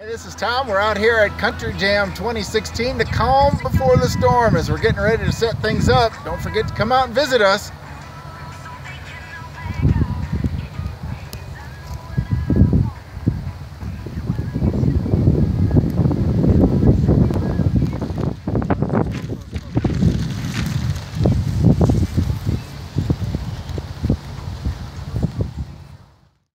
Hey, this is Tom. We're out here at Country Jam 2016, the calm before the storm as we're getting ready to set things up. Don't forget to come out and visit us.